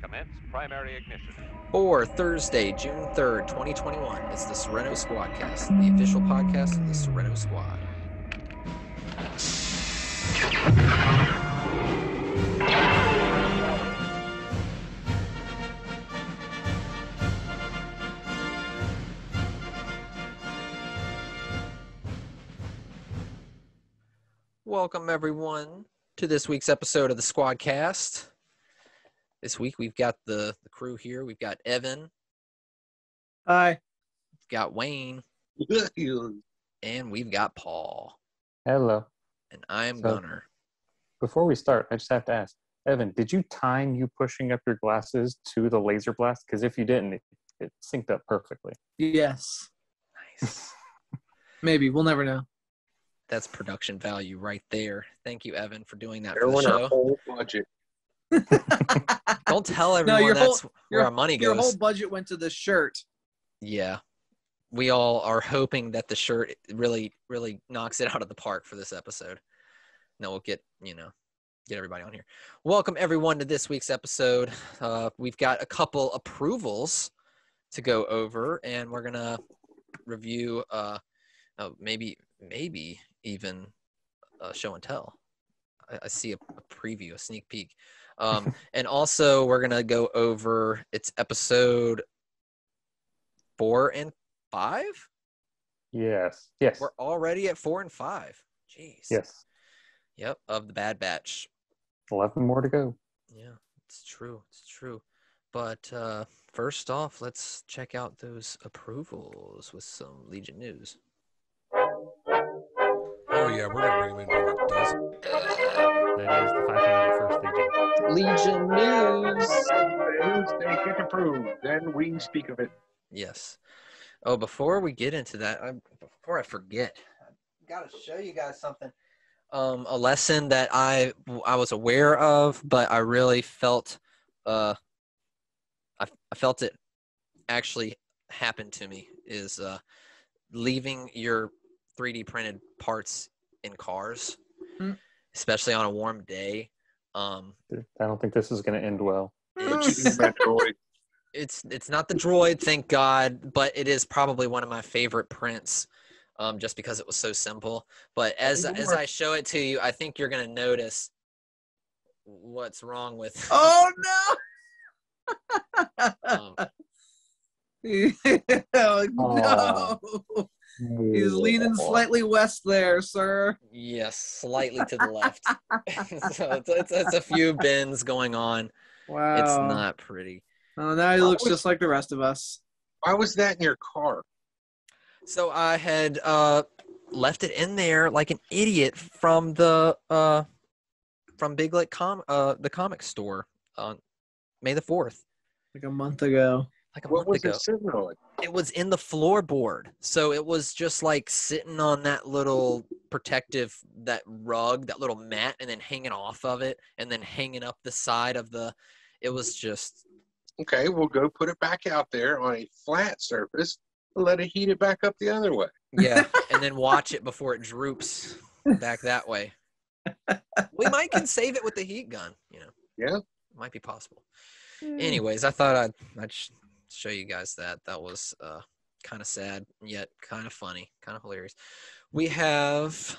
Commence primary ignition. For Thursday, June 3rd, 2021, it's the Serenno Squadcast, the official podcast of the Serenno Squad. Welcome, everyone, to this week's episode of the Squadcast. This week we've got the, the crew here. We've got Evan, Hi. we've got Wayne, and we've got Paul. Hello. And I am So- Gunner. Before we start, I just have to ask, Evan, did you time you pushing up your glasses to the laser blast? Because if you didn't, it, it synced up perfectly. Yes. Nice. Maybe. We'll never know. That's production value right there. Thank you, Evan, for doing that There for the show. whole budget. Don't tell everyone your whole- where your- our money Your whole budget went to the shirt. Yeah. We all are hoping that the shirt really, really knocks it out of the park for this episode. No, we'll get, you know, get everybody on here. Welcome everyone to this week's episode. Uh, we've got a couple approvals to go over, and we're gonna review, uh, uh maybe, maybe even a show and tell. I, I see a, a preview, a sneak peek. Um, and also, we're gonna go over it's episode four and five. Yes. Yes. We're already at four and five. Jeez. Yes. Yep. Of the Bad Batch. 11 more to go. Yeah, it's true. It's true. But uh, first off, let's check out those approvals with some Legion news. Oh yeah, we're gonna bring him in by the dozen. That is the 501st Legion. Legion news. Things they get approved, then we speak of it. Yes. Oh, before we get into that, I, before I forget, I gotta show you guys something. Um, a lesson that I I was aware of, but I really felt, uh, I, I felt it actually happen to me is uh, leaving your 3D printed parts in cars, Hmm. especially on a warm day. Um, I don't think this is going to end well. What you do, Metroid? it's it's not the droid, thank God, but it is probably one of my favorite prints, um, just because it was so simple. But as Even as I show it to you, I think you're gonna notice what's wrong with. Oh no! Um, oh, no. He's leaning slightly west there, sir. yes, slightly to the left. so it's, it's, it's a few bends going on. Wow. It's not pretty. Oh, now he Why looks was- just like the rest of us. Why was that in your car? So I had uh, left it in there like an idiot from the uh, from Big Lit com uh, the comic store on May the fourth, Like a month ago. Like a What month was ago. it sitting on? It was in the floorboard, so it was just like sitting on that little protective that rug, that little mat, and then hanging off of it, and then hanging up the side of the. It was just Okay, we'll go put it back out there on a flat surface and let it heat it back up the other way. Yeah, and then watch it before it droops back that way. We might can save it with the heat gun, you know. Yeah. Might be possible. Hmm. Anyways, I thought I'd I'd sh- show you guys that. That was uh kind of sad yet kind of funny, kind of hilarious. We have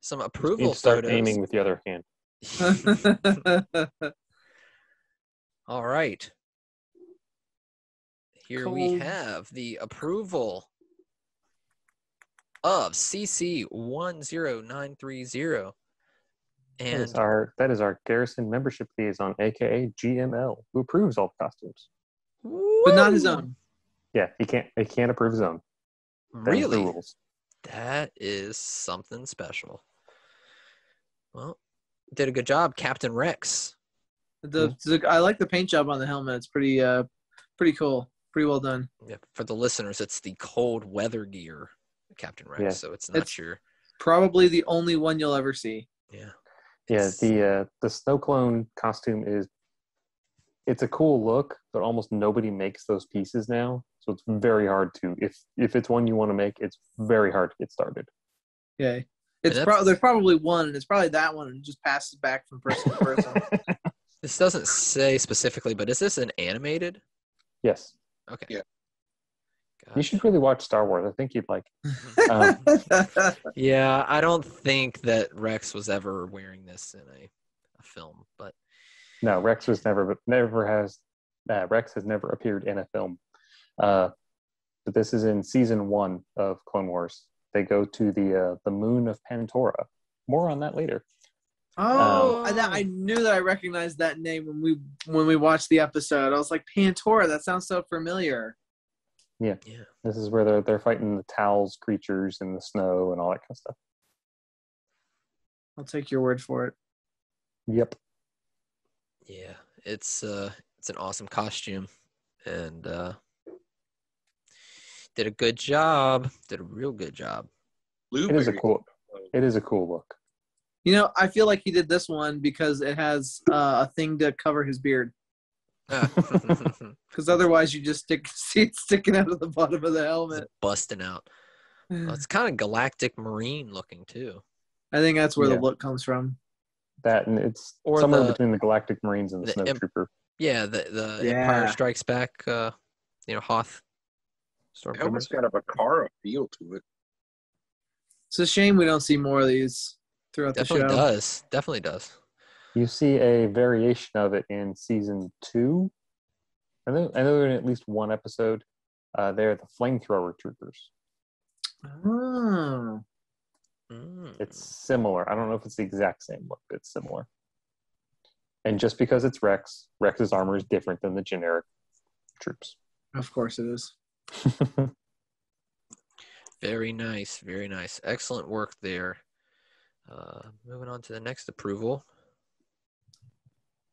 some approval need start photos. aiming with the other hand. All right. Here we have the approval of CC one zero nine three zero. That is And our that is our garrison membership liaison, aka GML, who approves all the costumes. but not his own. Yeah, he can't he can't approve his own. Them's the Really? rules. That is something special. Well, did a good job, Captain Rex. The, the I like the paint job on the helmet. It's pretty uh pretty cool. Pretty well done. Yeah, for the listeners, it's the cold weather gear, Captain Rex. Yeah. So it's not It's- your Probably the only one you'll ever see. yeah. Yeah, It's- the uh, the snow clone costume is it's a cool look, but almost nobody makes those pieces now. So it's very hard to if if it's one you want to make, it's very hard to get started. Yeah. It's that's- pro- there's probably one, and it's probably that one, and it just passes back from person to person. This doesn't say specifically, but is this an animated? yes. Okay. Yeah. Gosh. You should really watch Star Wars. I think you'd like. Um, Yeah, I don't think that Rex was ever wearing this in a, a film, but No, Rex was never, but never has. Uh, Rex has never appeared in a film. Uh, but this is in season one of Clone Wars. They go to the uh, the moon of Pantora. More on that later. oh, I, that, I knew that I recognized that name when we when we watched the episode. I was like, Pantora. That sounds so familiar. yeah. This is where they're they're fighting the Talz creatures in the snow and all that kind of stuff. I'll take your word for it. Yep. Yeah, it's uh it's an awesome costume and uh did a good job. Did a real good job. It is a cool. It is a cool look. You know, I feel like he did this one because it has uh, a thing to cover his beard. Ah. Because otherwise, you just stick see it sticking out of the bottom of the It's helmet. busting out. Oh, it's kind of galactic marine looking too. I think that's where Yeah. the look comes from. That and it's Or somewhere the- between the Galactic Marines and the, the Snow Em- Yeah, the the Yeah. Empire Strikes Back uh you know, Hoth It almost Stormtroopers. got a Bacara feel to it. It's a shame we don't see more of these throughout Definitely the show. does. Definitely does. You see a variation of it in season two. I know, I know they're in at least one episode. Uh, they're the flamethrower troopers. Oh. Mm. It's similar. I don't know if it's the exact same look, but it's similar. And just because it's Rex, Rex's armor is different than the generic troops. Of course it is. Very nice, very nice. Excellent work there. Uh, moving on to the next approval.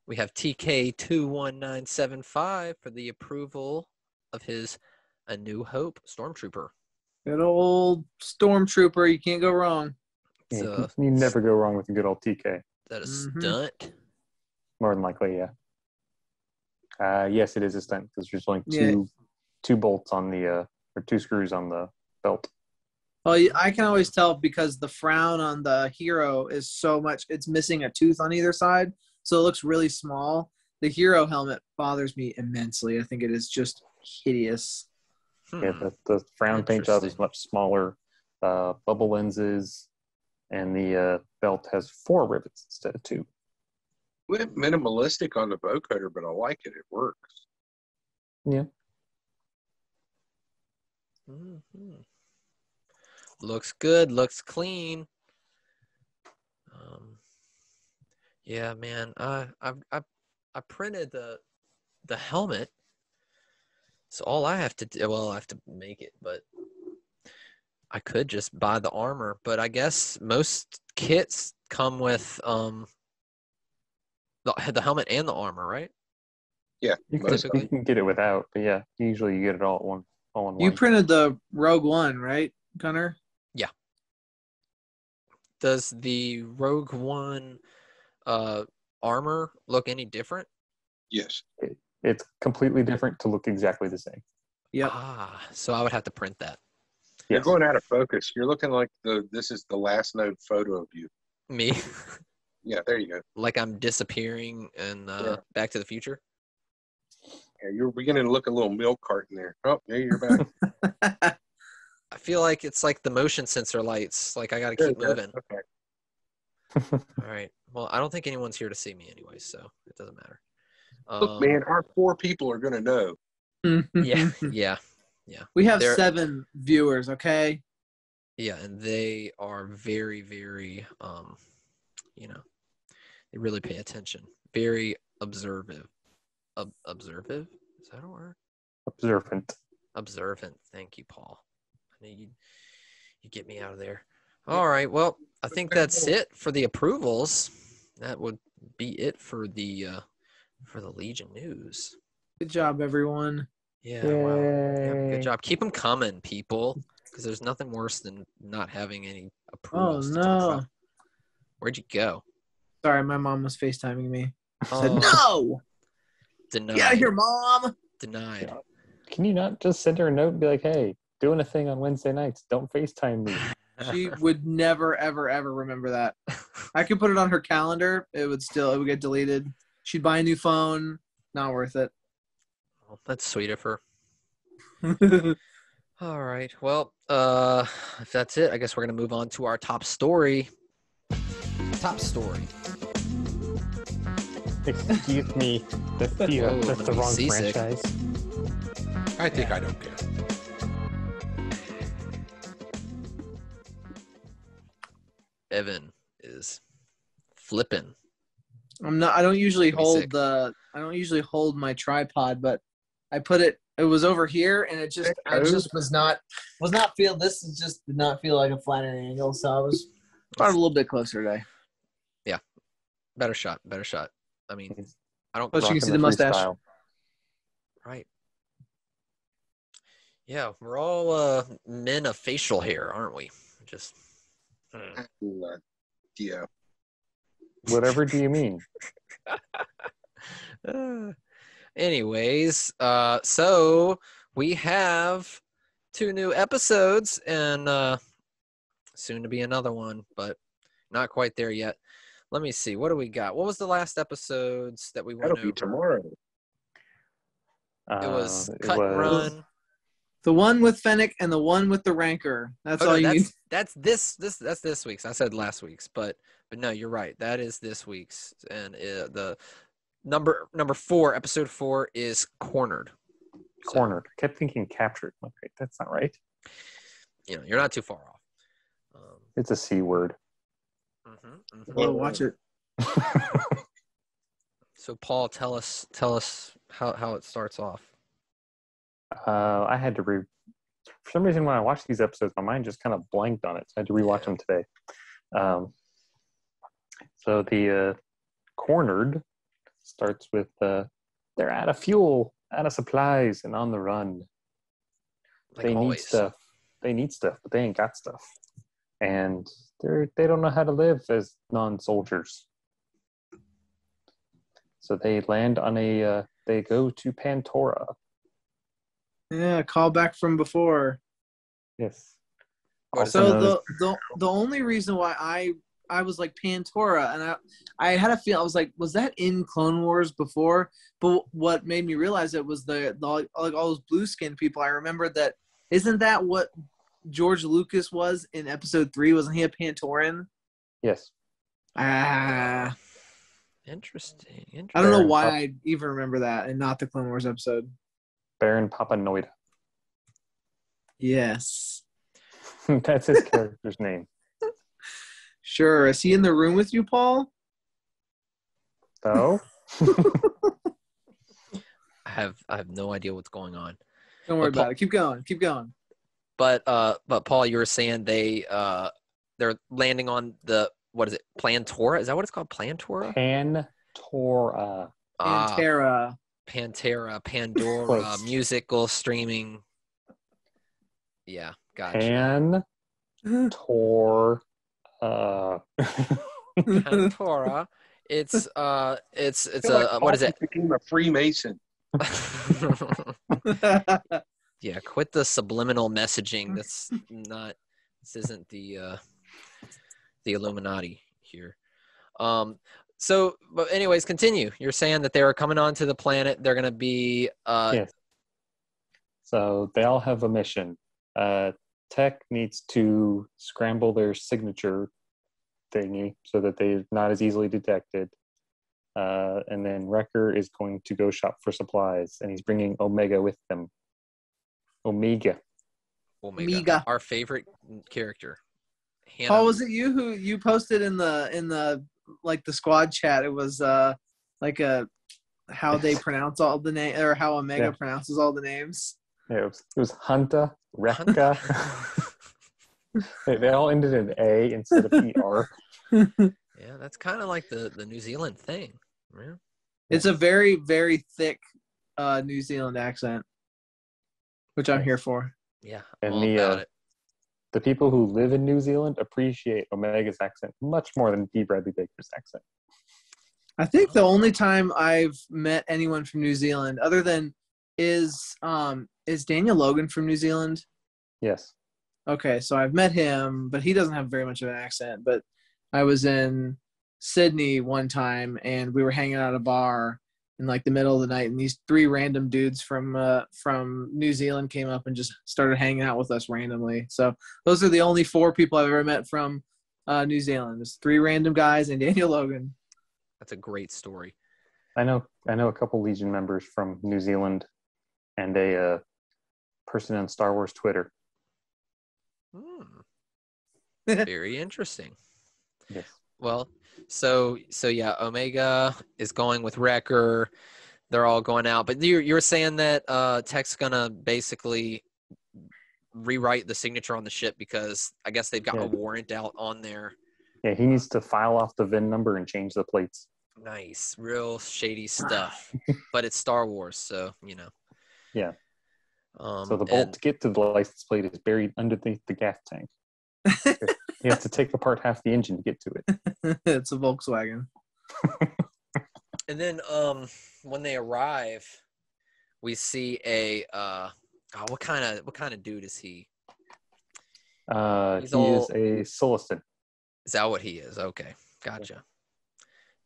We have TK21975 for the approval of his A New Hope Stormtrooper. Good old stormtrooper. You can't go wrong. It's Yeah, a, you never go wrong with a good old TK. that a Mhm. stunt. More than likely, yeah. Uh, yes, it is a stunt because there's only Yeah. two two bolts on the uh, or two screws on the belt. Well, I can always tell because the frown on the hero is so much. It's missing a tooth on either side, so it looks really small. The hero helmet bothers me immensely. I think it is just hideous. Yeah, Hmm. the, the frown paint job is much smaller. Uh, bubble lenses, and the uh, belt has four rivets instead of two. Went minimalistic on the vocoder, but I like it. It works. Yeah, Mhm. Looks good. Looks clean. Um, yeah, man. I I I I printed the the helmet. So all I have to do, well, I have to make it, but I could just buy the armor. But I guess most kits come with um the the helmet and the armor, right? Yeah, you can, you can get it without, but yeah, usually you get it all at one, all in one. You printed the Rogue One, right, Gunner? Yeah. Does the Rogue One uh armor look any different? yes. It's completely different to look exactly the same. Yeah. Ah, so I would have to print that. You're going out of focus. You're looking like the. This is the last note photo of you. Me, Yeah, there you go. like I'm disappearing in uh, Yeah. Back to the Future. Yeah, you're beginning to look a little milk carton there. Oh, yeah, you're back. I feel like it's like the motion sensor lights. Like I got to keep There moving. Okay. All right. Well, I don't think anyone's here to see me anyway, so it doesn't matter. Look, Um, man, our four people are gonna know. Yeah, yeah, yeah. We have There- seven viewers, okay? yeah, and they are very, very, um, you know, they really pay attention. Very observant. Ob- observant? Is that a word? Observant. observant. Thank you, Paul. I knew you you get me out of there. All right. Well, I think that's it for the approvals. That would be it for the uh, for the Legion news. Good job, everyone. Yeah. Wow. Yeah, good job. Keep them coming, people, because there's nothing worse than not having any Oh approvals. to talk no! Where'd you go? Sorry, my mom was FaceTiming me. Oh, said, no! denied. Get out of here, mom! Denied. Can you not just send her a note and be like, "Hey, doing a thing on Wednesday nights. Don't FaceTime me." She would never, ever, ever remember that. I could put it on her calendar. It would still, it would get deleted. She'd buy a new phone. Not worth it. Well, that's sweet of her. All right. Well, uh, if that's it, I guess we're gonna move on to our top story. Top story. Excuse me. That's the, uh, Whoa, that's let the me wrong see sick. franchise. I think I don't care. Evan is flipping. I'm not. I don't usually hold sick. the. I don't usually hold my tripod, but I put it. It was over here, and it just. I just was not. Was not feel. This is just did not feel like a flat angle, so I was brought it a little bit closer today. Yeah, better shot. Better shot. I mean, I don't. Plus you can see the mustache. freestyle. Right. Yeah, we're all uh, men of facial hair, aren't we? Just. hmm. Uh, yeah. Whatever do you mean? Uh, anyways, uh, so we have two new episodes and uh, soon to be another one, but not quite there yet. Let me see. What do we got? What was the last episodes that we went That'll be tomorrow. It was Uh, it cut and run. The one with Fennec and the one with the Rancor. That's no, all you that's, need. that's this this that's this week's. I said last week's, but but no, you're right. That is this week's, and uh, the number number four, episode four, is cornered. So, cornered. Kept thinking captured. I'm Like, that's not right. you know, you're not too far off. Um, It's a c word. mhm, mhm. Well, watch it. So Paul, tell us tell us how how it starts off. Uh, I had to re. For some reason, when I watched these episodes, my mind just kind of blanked on it. So I had to rewatch them today. Um, so the uh, cornered starts with uh, they're out of fuel, out of supplies, and on the run. Like they need stuff. They need stuff, but they ain't got stuff, and they're they don't know how to live as non-soldiers. So they land on a. Uh, they go to Pantora. Yeah, call back from before. Yes. What is So the, the the only reason why I I was like Pantora and I I had a feel I was like was that in Clone Wars before? But what made me realize it was the, the like all those blue skin people. I remember that isn't that what George Lucas was in Episode Three? Wasn't he a Pantoran? Yes. Ah, Interesting. Interesting. I don't know why I even remember that and not the Clone Wars episode. Baron Papanoida. Yes, That's his character's name. sure. Is he in the room with you, Paul? So I have I have no idea what's going on. Don't worry But Paul- about it. Keep going. Keep going. But uh but Paul, you were saying they uh they're landing on the what is it? Plantora? Is that what it's called? Plantora? Pantora. Ah, Pantera. Pantera, Pandora, Close. musical streaming. Yeah, gotcha. Pantor. Uh, Pandora. It's uh it's it's I feel like a what is it? Became a Freemason. yeah, quit the subliminal messaging. That's not this isn't the uh the Illuminati here. Um so but anyways, continue. You're saying that they are coming onto the planet. They're gonna be uh yes. So they all have a mission. Uh, Tech needs to scramble their signature thingy so that they're not as easily detected. Uh, and then Wrecker is going to go shop for supplies, and he's bringing Omega with them. Omega. Omega, Omega. our favorite character. Hannah. Paul, was it you who you posted in the in the like the squad chat? It was uh like a how they pronounce all the name or how Omega Yeah. pronounces all the names. Yeah, it was, it was Hunta, Rekka. they, they all ended in A instead of ER. Yeah, that's kind of like the the New Zealand thing. Yeah. It's a very very thick uh New Zealand accent, which I'm here for. Yeah, And all the, about uh, it. The people who live in New Zealand appreciate Omega's accent much more than D. Bradley Baker's accent. I think the only time I've met anyone from New Zealand, other than is um is Daniel Logan from New Zealand? Yes. Okay, so I've met him, but he doesn't have very much of an accent. But I was in Sydney one time, and we were hanging out at a bar in like the middle of the night, and these three random dudes from uh, from New Zealand came up and just started hanging out with us randomly. So those are the only four people I've ever met from uh, New Zealand. It's three random guys and Daniel Logan. That's a great story. I know I know a couple Legion members from New Zealand, and a uh, person on Star Wars Twitter. Hmm. Very interesting. Yes. Well, so so yeah, Omega is going with Wrecker. They're all going out, but you're you were saying that uh, Tech's gonna basically rewrite the signature on the ship because I guess they've got Yeah. a warrant out on there. Yeah, he needs to file off the VIN number and change the plates. Nice, real shady stuff. but it's Star Wars, so you know. Yeah. Um, so the bolt and- to get to the license plate is buried underneath the gas tank. You have to take apart half the engine to get to it. it's a Volkswagen. And then um when they arrive, we see a uh oh, what kind of what kind of dude is he? Uh, He's he all- is a Sullustan. Is that what he is? Okay. Gotcha.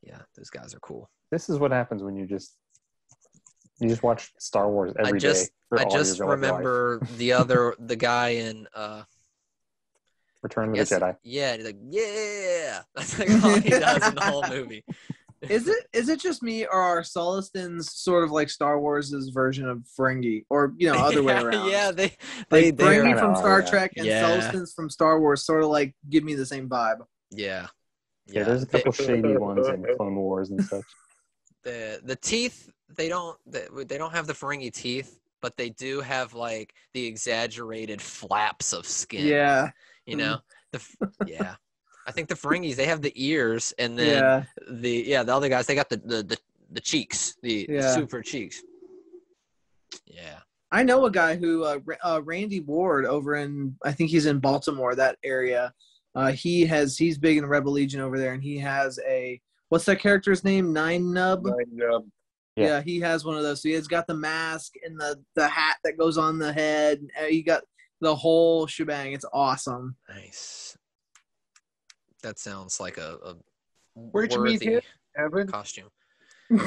Yeah, those guys are cool. This is what happens when you just you just watch Star Wars every day. just- for I all just remember the other the guy in uh Return of yes, the Jedi. Yeah, he's like, yeah. That's like all he does in the whole movie. Is it is it just me or are Sullustans sort of like Star Wars' version of Ferengi, or you know, other way around? Yeah, they they like they're Ferengi from Kinda Star yeah. Trek and Yeah. Sullustans from Star Wars sort of like give me the same vibe. yeah. Yeah, there's a they- couple shady ones in Clone Wars and such. the the teeth they don't they, they don't have the Ferengi teeth, but they do have like the exaggerated flaps of skin. Yeah, you know the yeah. I think the Ferengis they have the ears, and then yeah, the yeah the other guys they got the the the, the cheeks, the, the Yeah. super cheeks. Yeah. I know a guy who uh, uh, Randy Ward over in I think he's in Baltimore that area. Uh, he has he's big in the Rebel Legion over there, and he has a what's that character's name? Nien Nunb. Nine, um, Yeah. Yeah. he has one of those. So he has got the mask and the the hat that goes on the head. Uh, He got the whole shebang. It's awesome. Nice. That sounds like a, a Where'd you meet worthy him? Evan, costume.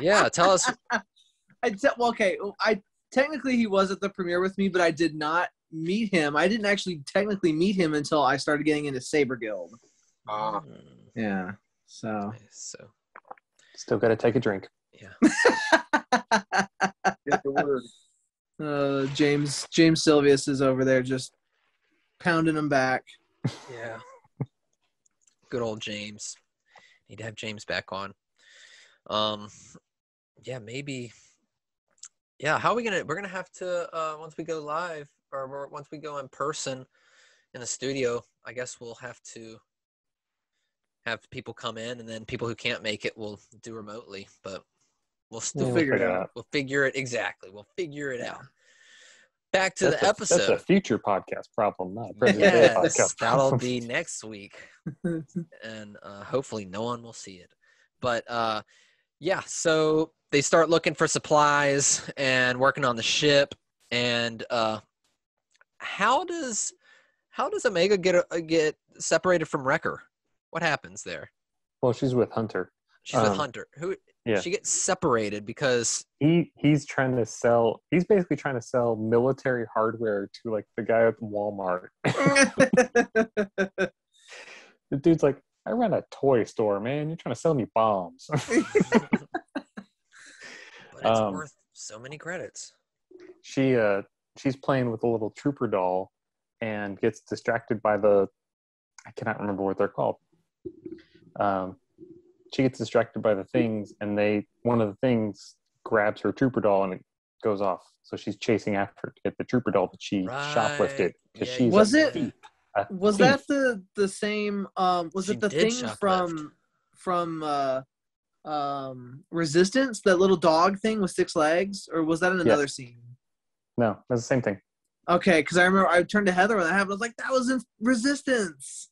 yeah, tell us. I te- well, okay. I technically he was at the premiere with me, but I did not meet him. I didn't actually technically meet him until I started getting into Saber Guild. Ah. Mm, Yeah. So. So Still got to take a drink. yeah. get the word. Uh, James James Silvius is over there just pounding him back. Yeah. Good old James. Need to have James back on. Um yeah, maybe yeah, how are we gonna we're gonna have to uh once we go live or once we go in person in the studio, I guess we'll have to have people come in and then people who can't make it will do remotely, but we'll still We'll figure it out. We'll figure it exactly. We'll figure it out. Back to That's the a, episode. That's a future podcast problem, not a present day Yes, podcast that'll problem. be next week, and uh, hopefully no one will see it. But uh, yeah, so they start looking for supplies and working on the ship. And uh, how does how does Omega get uh, get separated from Wrecker? What happens there? Well, she's with Hunter. She's with Um, Hunter. Who yeah. she gets separated because He he's trying to sell. He's basically trying to sell military hardware to like the guy at Walmart. The dude's like, I run a toy store, man. You're trying to sell me bombs. but it's Um, worth so many credits. she uh she's playing with a little trooper doll and gets distracted by the I cannot remember what they're called. Um, she gets distracted by the things, and they one of the things grabs her trooper doll and it goes off. So she's chasing after it to get the trooper doll that she shoplifted because Yeah, she's Was a it- thief. A was thief. that the the same? Um, was She it the thing shoplift. from from uh, um, Resistance? That little dog thing with six legs, or was that in another scene? No, that's the same thing. Okay, because I remember I turned to Heather when that happened. I was like, "That was in Resistance."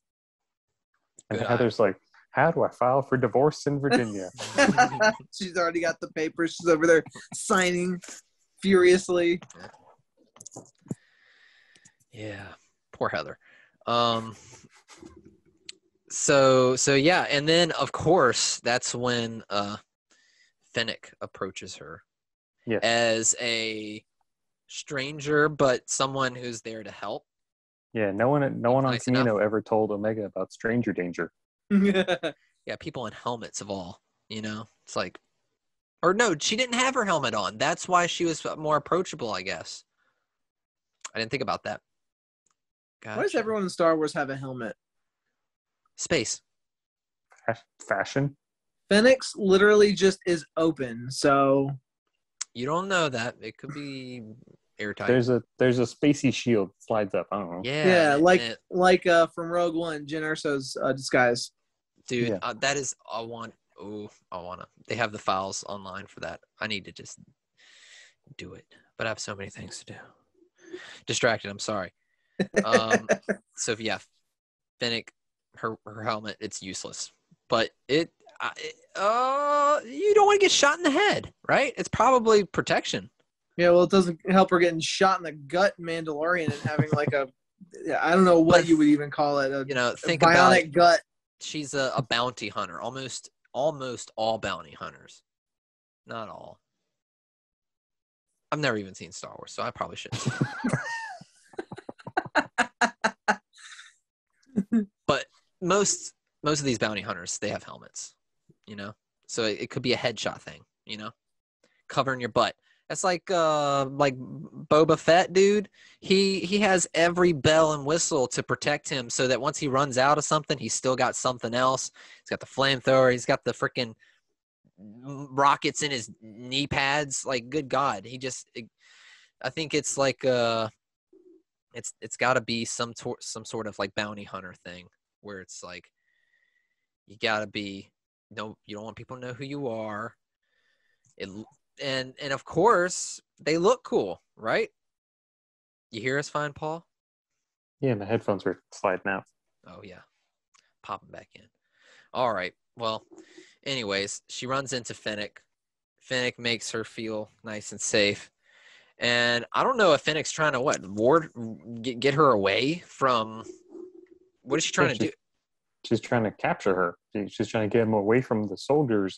And Good eye. Heather's like, "How do I file for divorce in Virginia?" She's already got the papers. She's over there signing furiously. Yeah, poor Heather. Um, so so yeah, and then of course that's when uh, Fennec approaches her Yes. as a stranger, but someone who's there to help. yeah, no one no one on Nice. Kamino ever told Omega about stranger danger. Yeah, people in helmets of all. You know, it's like, or no, she didn't have her helmet on. That's why she was more approachable, I guess. I didn't think about that. Why does everyone in Star Wars have a helmet? Space. Fashion. Phoenix literally just is open, so You don't know that. It could be airtight. There's a there's a spacey shield slides up. I don't know. yeah, yeah, like it- like uh from Rogue One, Jyn Erso's uh, disguise. Dude, Yeah. uh, that is I want. Oh, I wanna. They have the files online for that. I need to just do it, but I have so many things to do. Distracted. I'm sorry. Um, so yeah, Fennec, her her helmet, it's useless. But it, I- it uh, you don't want to get shot in the head, right? It's probably protection. Yeah, well, it doesn't help her getting shot in the gut, Mandalorian, and having like a, yeah, I don't know what But, you would even call it, a, You know, think about bionic it. gut. She's a, a bounty hunter. Almost, almost all bounty hunters. Not all. I've never even seen Star Wars, so I probably shouldn't. but most most of these bounty hunters they have helmets you know so it, it could be a headshot thing you know covering your butt that's like uh like boba fett dude. He he has every bell and whistle to protect him so that once he runs out of something he's still got something else. He's got the flamethrower. He's got the freaking rockets in his knee pads. Like good god. He just it, i think it's like uh it's it's got to be some some sort of like bounty hunter thing where it's like you got to be no you don't want people to know who you are. It, and and of course they look cool right? You hear us fine paul? Yeah, my headphones were sliding out. oh yeah. Popping back in. All right. Well anyways she runs into Fennec Fennec makes her feel nice and safe. And i don't know if Fennec's trying to what ward get, get her away from what is she trying Yeah, to do? she's- She's trying to capture her. She- She's trying to get him away from the soldiers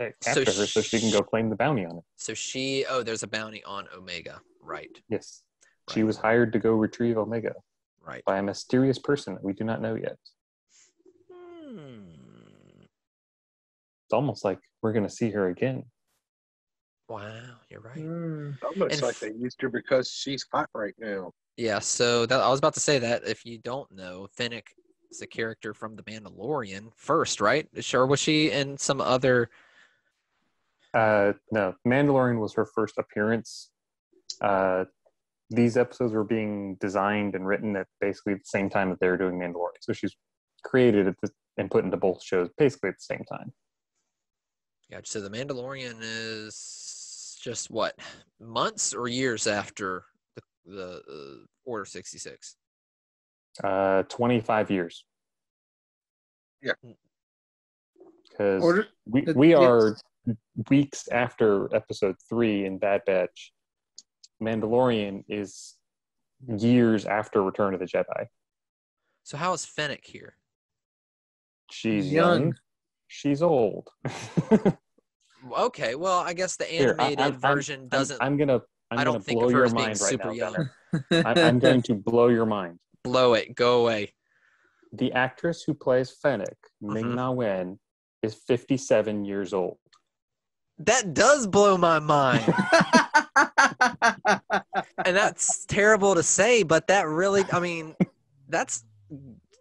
to So capture her so she can go claim the bounty on it. So she, oh, there's a bounty on Omega. Right. Yes. She was hired to go retrieve Omega Right. by a mysterious person that we do not know yet. Hmm. It's almost like we're going to see her again. Wow, you're right. Mm. Almost And like f- they used her because she's hot right now. Yeah. So that I was about to say that if you don't know, Fennec is a character from The Mandalorian first, right? Sure. Was she in some other? Uh, no, Mandalorian was her first appearance. Uh, these episodes were being designed and written at basically the same time that they were doing Mandalorian. So she's created at the, and put into both shows basically at the same time. Yeah. So The Mandalorian is just what months or years after the the uh, Order sixty six. Uh, 25 years. Yeah. Because we, we yes. are weeks after episode three in Bad Batch. Mandalorian is years after Return of the Jedi. So how is Fennec here? She's Young. young. She's old. Okay. Well, I guess the Here, I- animated I'm- I'm- version I'm- doesn't I'm, gonna. I'm I don't gonna think blow of her your as being mind right super now, young. Gunnar. I'm, I'm going to blow your mind. blow it. Go away. The actress who plays Fennec, Ming Mhm. Na Wen, is 57 years old. That does blow my mind. and that's terrible to say, but that really, I mean, that's,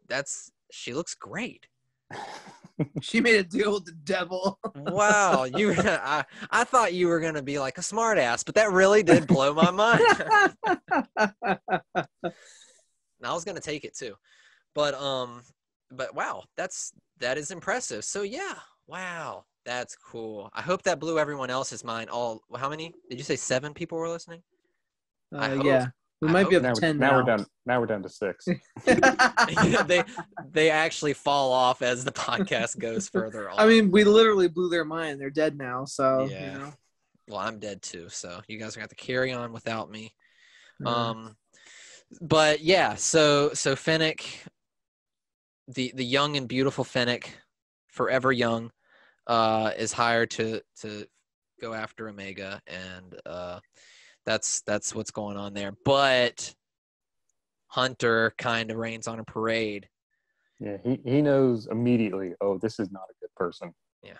that's, she looks great. she made a deal with the devil. Wow. You, I, I thought you were going to be like a smart ass, but that really did blow my mind. And I was going to take it too. But, um, but wow, that's, that is impressive. So yeah, wow. That's cool. I hope that blew everyone else's mind. All how many? Did you say seven people were listening? Uh, yeah, we I might be up now, to ten now now. we're down. Now we're down to six. they they actually fall off as the podcast goes further on. I mean, we literally blew their mind. They're dead now, so Yeah. you know. well, I'm dead too, so you guys are gonna have to carry on without me. Mm. Um, but yeah, so so Fennec, the the young and beautiful Fennec, forever young, uh, is hired to to go after Omega, and uh, that's that's what's going on there. But Hunter kind of rains on a parade. Yeah, he, he knows immediately. Oh, this is not a good person. Yeah.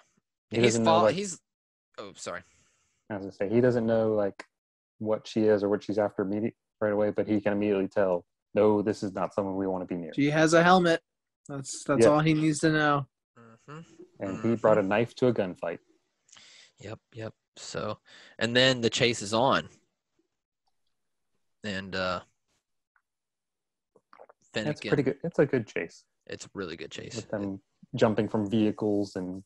he he's doesn't know. Like, he's oh sorry. as I say, he doesn't know like what she is or what she's after immediate right away, but he can immediately tell. No, this is not someone we want to be near. she has a helmet. That's that's Yeah. all he needs to know. hmm And he brought a knife to a gunfight. Yep, yep. So, and then the chase is on, and uh, That's Finnegan. pretty good. It's a good chase It's a really good chase. with them jumping from vehicles and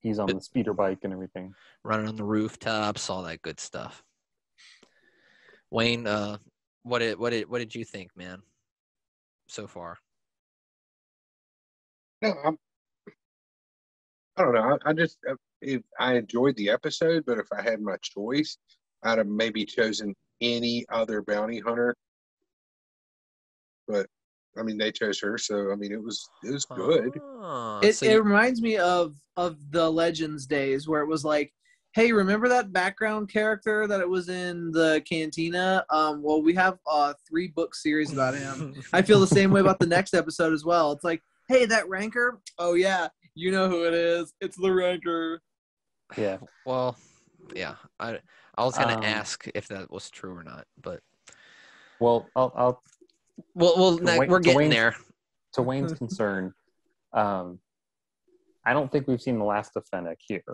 he's on But- the speeder bike and everything. running on the rooftops, all that good stuff. Wayne, uh, what did what did what did you think, man? So far, No, I'm, I don't know. I, I just uh, if I enjoyed the episode, but if I had my choice, I'd have maybe chosen any other bounty hunter. But I mean, they chose her, so I mean, it was it was good. Ah, It, so it reminds me of of the Legends days where it was like, hey, remember that background character that it was in the cantina? Um, well, we have a three book series about him. I feel the same way about the next episode as well. It's like, hey, that Rancor? Oh yeah, you know who it is. It's the Rancor. Yeah. well, yeah. I I was gonna Um, ask if that was true or not, but Well, I'll, I'll well, well, To ne- Wayne- we're getting Wayne's- there. to Wayne's concern, um, I don't think we've seen the last of Fennec here.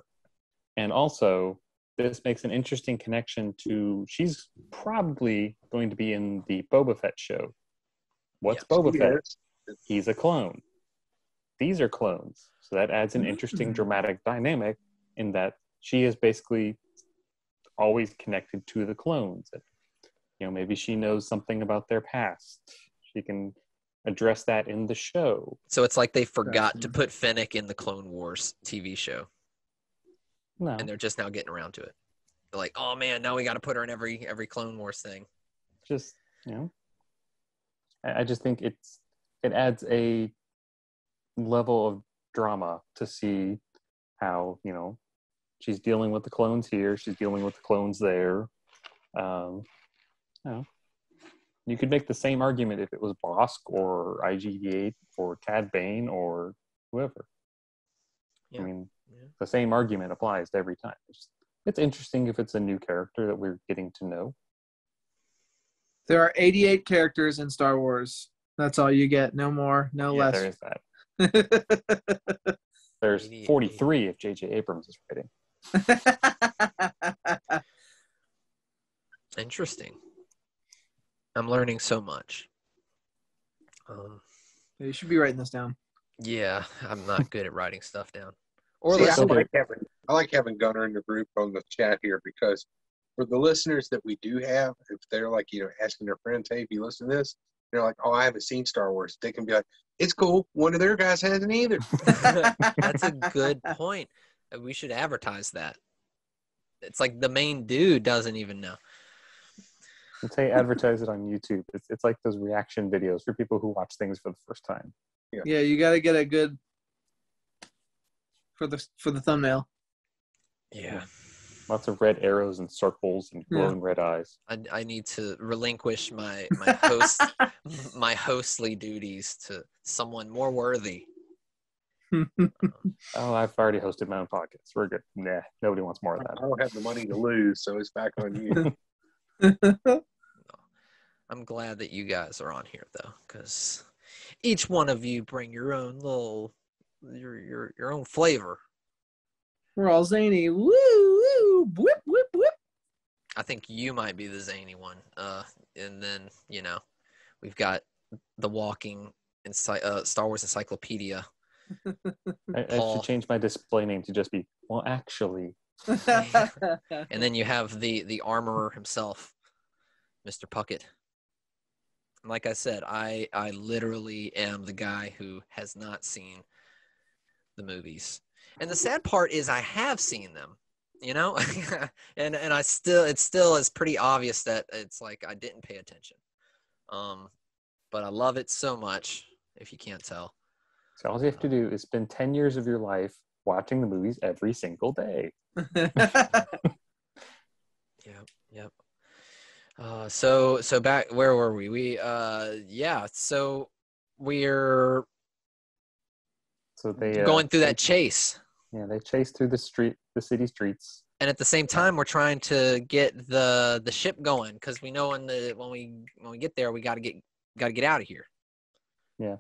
And also, this makes an interesting connection to she's probably going to be in the Boba Fett show. What's Boba Fett? Yes. He's a clone. These are clones. So that adds an interesting Mm. dramatic dynamic in that she is basically always connected to the clones. You know, maybe she knows something about their past. She can address that in the show. So it's like they forgot to put Fennec in the Clone Wars TV show, No. and they're just now getting around to it. They're like, oh man, now we got to put her in every every Clone Wars thing. just you know I, I just think it's it adds a level of drama to see how you know she's dealing with the clones here she's dealing with the clones there um you know you could make the same argument if it was Bossk or IG8 or Cad Bane or whoever. Yeah. I mean, Yeah. the same argument applies to every time. It's, it's interesting if it's a new character that we're getting to know. There are 88 characters in Star Wars. That's all you get. No more, no yeah, less. there is that. There's 43 if J.J. Abrams is writing. Interesting. I'm learning so much. Um, you should be writing this down. yeah, I'm not good at writing stuff down. Or See, I like having I like having Gunner in the group on the chat here because for the listeners that we do have, if they're like you know asking their friends, "Hey, if you listen to this," they're like, "Oh, I haven't seen Star Wars." They can be like, "It's cool. One of their guys hasn't either." That's a good point. We should advertise that. It's like the main dude doesn't even know. Let's say advertise it on YouTube. It's, it's like those reaction videos for people who watch things for the first time. Yeah, you got to get a good for the for the thumbnail. Yeah. Lots of red arrows and circles and Yeah. glowing red eyes. I, I need to relinquish my my host my hostly duties to someone more worthy. Oh, I've already hosted my own podcast. We're good. Nah, nobody wants more of that. I don't have the money to lose, so it's back on you. I'm glad that you guys are on here though, because each one of you bring your own little your your your own flavor. We're all zany. Woo woo whip whip whip. I think you might be the zany one. Uh, and then you know, we've got the walking ency- uh, Star Wars encyclopedia. I, I should change my display name to just be, well, actually, and then you have the the armorer himself, Mr. Puckett. And Like I said, I I literally am the guy who has not seen the movies. And the sad part is I have seen them, you know? and and I still it still is pretty obvious that it's like I didn't pay attention. Um, but I love it so much. If you can't tell, So all you have to do is spend 10 years of your life watching the movies every single day. Yep, yep. Uh, so so back where were we? We uh yeah, so we're So they uh, going through that chase. Yeah, they chase through the street, the city streets. And at the same time we're trying to get the the ship going cuz we know when the when we when we get there we got to get got to get out of here. Yeah.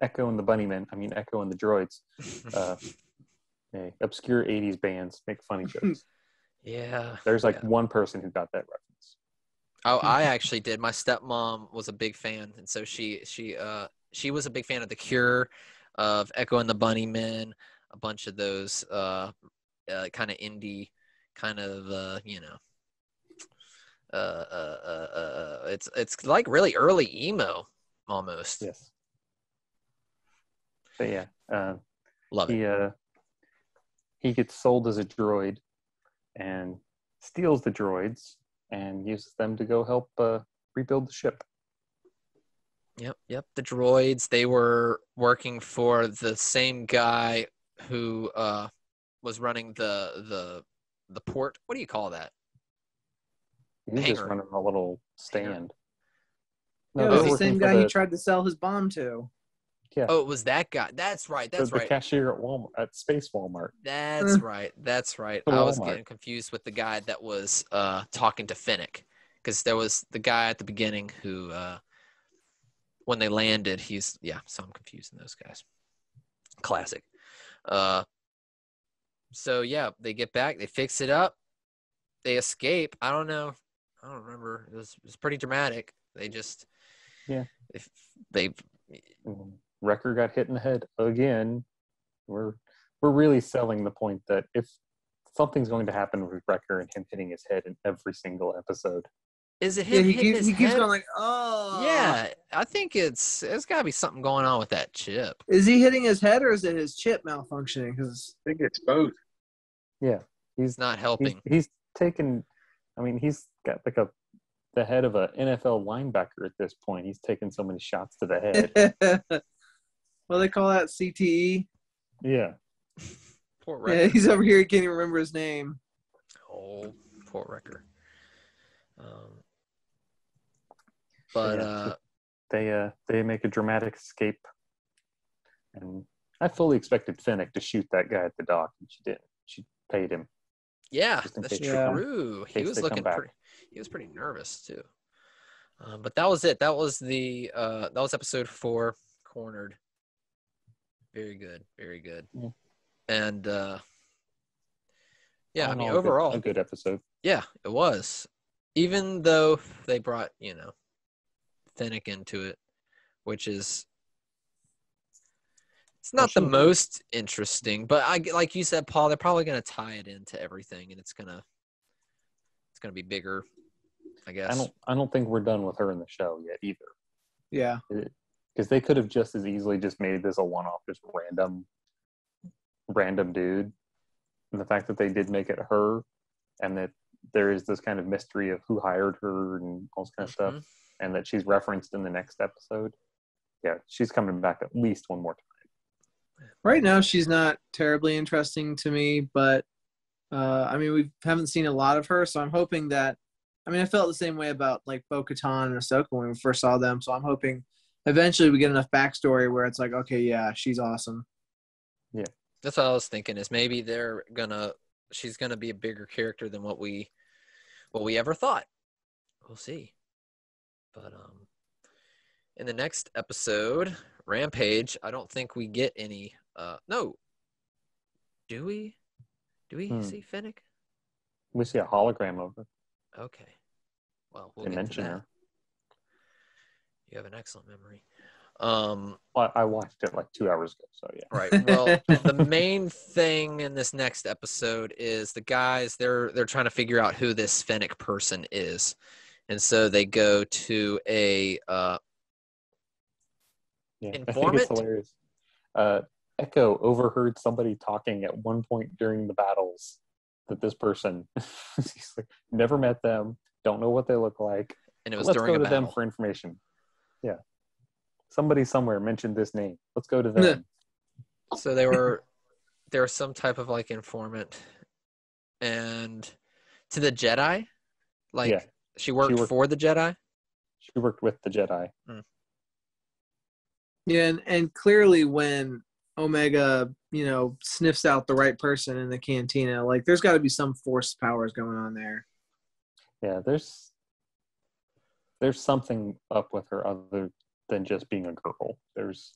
Echo and the Bunnymen. I mean, Echo and the Droids. Uh, Hey, obscure 80s bands make funny jokes. yeah. There's like yeah. one person who got that reference. Oh, I actually did. My stepmom was a big fan, and so she she uh she was a big fan of The Cure, of Echo and the Bunnymen, a bunch of those uh, uh kind of indie, kind of uh you know, uh, uh uh uh it's it's like really early emo almost. Yes. But yeah, uh, Love it. he uh, he gets sold as a droid and steals the droids and uses them to go help uh, rebuild the ship. Yep, yep. The droids, they were working for the same guy who uh was running the the the port. What do you call that? He's just Hangar. running a little stand. Yeah, it was the same guy the, he tried to sell his bomb to. Yeah. Oh, it was that guy. That's right. the- That's the right. cashier at Walmart at Space Walmart. That's right. That's right. The I was getting confused with the guy that was uh talking to Fennec because there was the guy at the beginning who uh when they landed, he's yeah, so I'm confusing those guys. Classic. Uh so yeah, they get back, they fix it up, they escape. I don't know. I don't remember. It was it was pretty dramatic. They just Yeah. They they Wrecker got hit in the head again. We're we're really selling the point that if something's going to happen with Wrecker and him hitting his head in every single episode, is it Yeah, him he hitting keeps, his he keeps head? going like, oh. Yeah, I think it's it's got to be something going on with that chip. Is he hitting his head or is it his chip malfunctioning? Because I think it's both. Yeah, he's not helping. he's taken. I mean, he's got like a the head of a NFL linebacker at this point. He's taken so many shots to the head. well, they call that? CTE. yeah, Poor Yeah, Wrecker. he's over here. He can't even remember his name. Oh, poor Wrecker. Um, but Yeah. uh, they uh they make a dramatic escape, and I fully expected Fennec to shoot that guy at the dock, and she didn't. She paid him. yeah, that's come- true. He was looking pretty. He was pretty nervous too. Um, but that was it. That was the uh, that was episode four. Cornered. Very good. Very good. Yeah. And uh, yeah, I in mean all, a good- overall, a good episode. Yeah, it was. Even though they brought, you know, Fennec into it, which is it's not the most interesting, but I like you said, Paul, they're probably going to tie it into everything, and it's gonna it's gonna be bigger, I guess. I don't I don't think we're done with her in the show yet either. Yeah. because they could have just as easily just made this a one-off, just random, random dude. And the fact that they did make it her, and that there is this kind of mystery of who hired her and all this kind of stuff, Mhm. And that she's referenced in the next episode. Yeah, she's coming back at least one more time. Right now, she's not terribly interesting to me, but uh, I mean, we haven't seen a lot of her, so I'm hoping that. I mean, I felt the same way about like Bo Katan and Ahsoka when we first saw them, so I'm hoping eventually we get enough backstory where it's like, okay, yeah, she's awesome. Yeah, that's what I was thinking. Is maybe they're gonna she's gonna be a bigger character than what we what we ever thought. We'll see. But um, in the next episode, Rampage, I don't think we get any. Uh, no. Do we? Do we Hmm. see Fennec? We see a hologram of her. Okay. Well, we'll They get to mention that. her. You have an excellent memory. Um, Well, I watched it like two hours ago, so yeah. Right. Well, the main thing in this next episode is the guys they're they're trying to figure out who this Fennec person is, and so they go to a uh, Yeah, I think Informant? it's hilarious. Uh, Echo overheard somebody talking at one point during the battles that this person, he's like, never met them, don't know what they look like. and it was Let's during go to them for information. Yeah. Somebody somewhere mentioned this name. Let's go to them. So they were there was some type of like informant, and to the Jedi, like Yeah. She worked, worked- for the Jedi. She worked with the Jedi. Yeah, and, and clearly when Omega, you know, sniffs out the right person in the cantina, like there's got to be some force powers going on there. Yeah, there's there's something up with her other than just being a girl. There's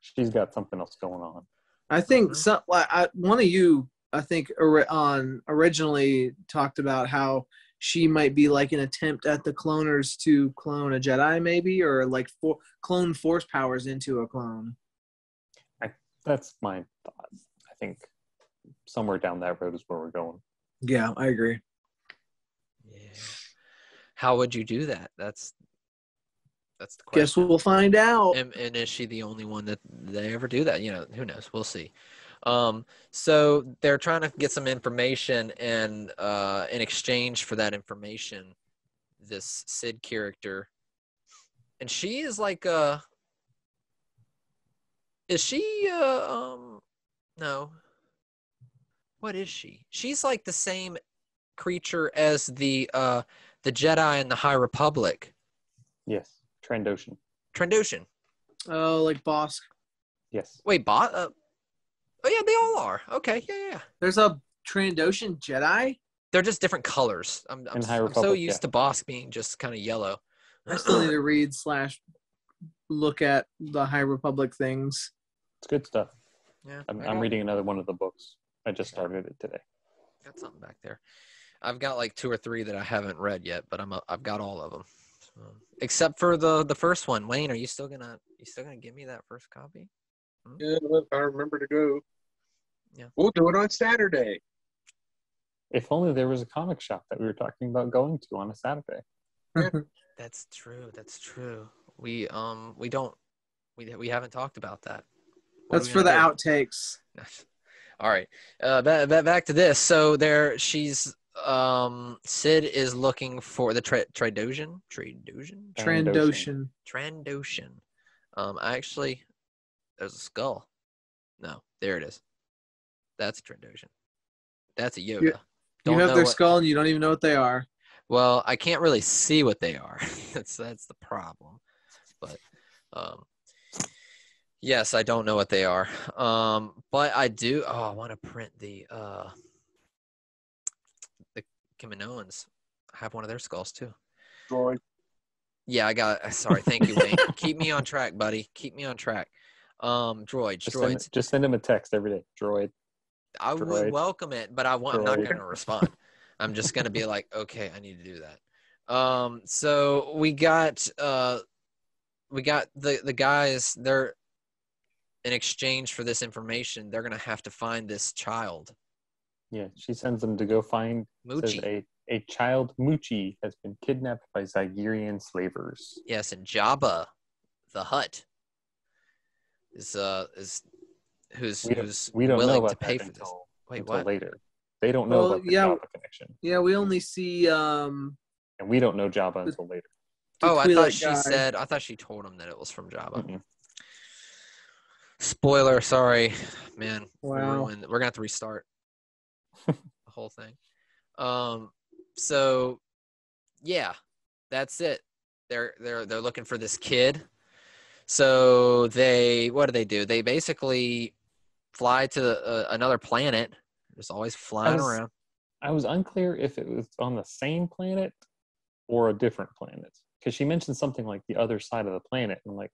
she's got something else going on. I think Mhm. some like I, one of you, I think, ori- on originally talked about how she might be like an attempt at the cloners to clone a Jedi, maybe, or like for, clone force powers into a clone. That's my thought. I think somewhere down that road is where we're going. Yeah, I agree. Yeah. How would you do that? That's that's the question. Guess we'll find out. and, and is she the only one that they ever do that you know who knows we'll see um, so they're trying to get some information and uh, in exchange for that information this Cid character and she is like uh is she uh um no what is she she's like the same creature as the uh the jedi in the high republic Yes, Trandoshan. trandoshan Oh, like Bossk. Yes. Wait, bot? Uh, oh yeah, they all are. Okay, yeah, yeah. There's a Trandoshan Jedi. They're just different colors. I'm, I'm, In I'm so used yeah. to Bossk being just kind of yellow. I still need to read slash look at the High Republic things. It's good stuff. Yeah, I'm, I I'm reading another one of the books. I just started it today. Got something back there. I've got like two or three that I haven't read yet, but I'm I've got all of them, so, except for the the first one. Wayne, are you still gonna you still gonna give me that first copy? Yeah, if I remember to go. Yeah. We'll do it on Saturday. If only there was a comic shop that we were talking about going to on a Saturday. That's true. That's true. We um we don't we we haven't talked about that. What That's for the do? outtakes. All right. Uh, back, back, back to this. So there, she's um, Cid is looking for the tra- Trandoshan. Trandoshan. Trandoshan. Trandoshan. Um, I actually, there's a skull. No, there it is. That's a Trandoshan. That's a Yoda. You- You have know their what- skull and you don't even know what they are. Well, I can't really see what they are. that's that's the problem. But um yes, I don't know what they are. Um but I do oh, I want to print the uh the Kaminoans. I have one of their skulls too. Droid. Yeah, I got sorry, thank you, Wayne. Keep me on track, buddy. Keep me on track. Um droids, Just send, droids. just send him a text every day. Droid. I would welcome it, but I want, I'm not going to respond. I'm just going to be like, okay, I need to do that. Um, so we got, uh, we got the the guys. They're in exchange for this information. They're going to have to find this child, Yeah, she sends them to go find says Muchi. a, a child Muchi has been kidnapped by Zygerian slavers. Yes, and Jabba, the Hutt, is uh is who's We who's we don't know willing about to pay that for this. until, Wait, until what? later. They don't know Well, about the yeah. Jabba connection, Yeah, we only see um and we don't know Jabba The- until later. Oh, I thought she guy. said. I thought she told him that it was from Jabba. Mm-mm. Spoiler, sorry, man. We're Wow. ruined. We're gonna have to restart the whole thing. Um, so yeah, that's it. They're they're they're looking for this kid. So they what do they do? They basically fly to uh, another planet. Just always flying was- around. I was unclear if it was on the same planet or a different planet because she mentioned something like the other side of the planet, and like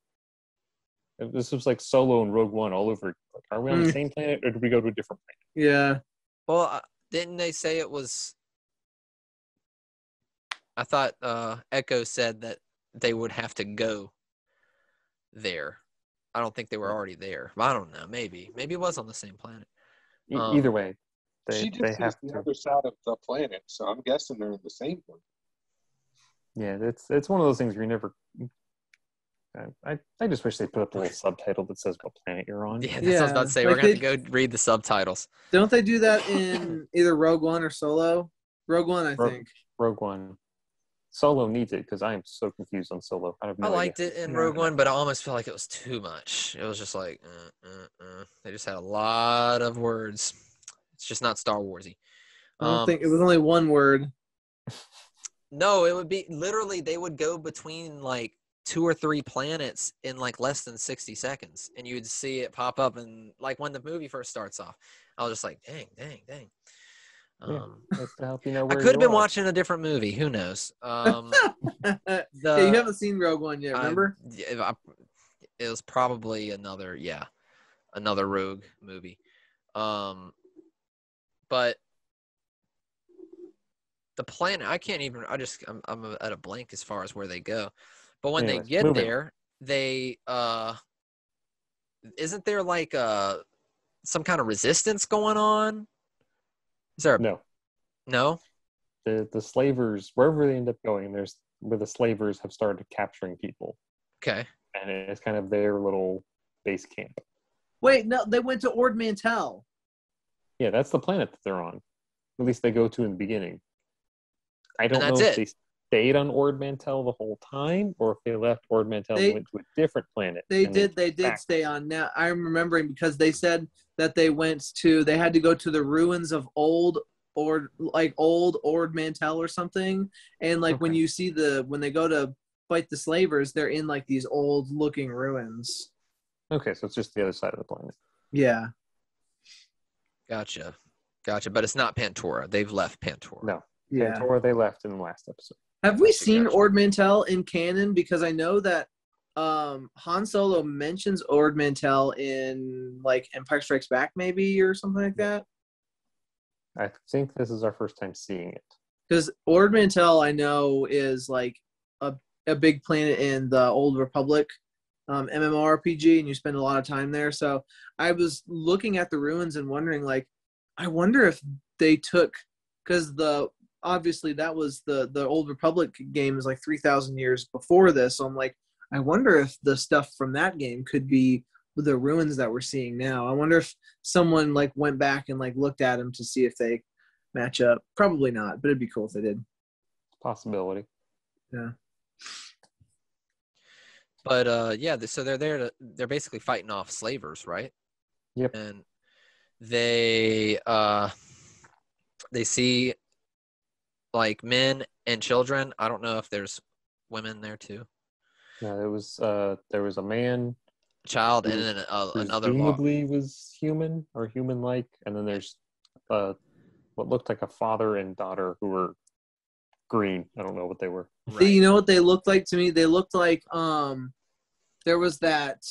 this was like Solo and Rogue One all over. Like, are we on the Mm. same planet or did we go to a different planet? yeah. Well, uh, didn't they say it was? I thought uh, Echo said that they would have to go there. I don't think they were already there. I don't know. Maybe. Maybe it was on the same planet. E- Um, Either way, they she they just have the to. other side of the planet, so I'm guessing they're in the same one. Yeah, it's it's one of those things where you never. I, I, I just wish they put up a little subtitle that says what planet you're on. Yeah, that's what I was about to say. like We're gonna have to go read the subtitles. Don't they do that in either Rogue One or Solo? Rogue One, I Rogue- think. Rogue One. Solo needs it because I am so confused on Solo. I, have no I idea. liked it in Rogue One, but I almost felt like it was too much. It was just like uh, uh, uh. they just had a lot of words. It's just not Star Warsy. I don't Um, think it was only one word. No, it would be literally they would go between like two or three planets in like less than 60 seconds and you'd see it pop up and like when the movie first starts off i was just like dang dang dang Yeah. Um That's to help you know i could have been are. watching a different movie who knows um yeah, you haven't seen Rogue One yet, remember? yeah, I- it was probably another yeah another rogue movie um but the planet i can't even i just i'm, I'm at a blank as far as where they go but when Anyways, they get on. there they uh isn't there like uh some kind of resistance going on is there a, No, no the the slavers wherever they end up going, there's where the slavers have started capturing people, okay and it's kind of their little base camp. Wait, no, they went to Ord Mantell. Yeah, that's the planet that they're on. At least they go to in the beginning. I don't know that's if it. they stayed on Ord Mantell the whole time, or if they left Ord Mantell They- and went to a different planet. They did. They came did back. stay on. Now I'm remembering because they said that they went to. They had to go to the ruins of old or like old Ord Mantell or something. And like when you see the when they go to fight the slavers, they're in like these old looking ruins. Okay, so it's just the other side of the planet. Yeah. gotcha gotcha but it's not pantora they've left pantora No, Yeah. Pantora they left in the last episode. Have we seen. Ord Mantell in canon? Because I know that um Han Solo mentions Ord Mantell in like Empire Strikes Back, maybe or something like that. I think this is our first time seeing it. Because Ord Mantell, I know, is like a a big planet in the Old Republic um, MMORPG, and you spend a lot of time there. So I was looking at the ruins and wondering, like, I wonder if they took because the obviously that was the the Old Republic game is like three thousand years before this. So I'm like, I wonder if the stuff from that game could be the ruins that we're seeing now. I wonder if someone like went back and like looked at them to see if they match up. Probably not, but it'd be cool if they did. Possibility. Yeah. But uh, yeah, so they're there to they're basically fighting off slavers, right? Yep. And they uh, they see like men and children. I don't know if there's women there too. Yeah, there was uh there was a man Child and then uh, another law. presumably was human or human like, and then there's uh what looked like a father and daughter who were green. I don't know what they were. See, you know what they looked like to me? They looked like um there was that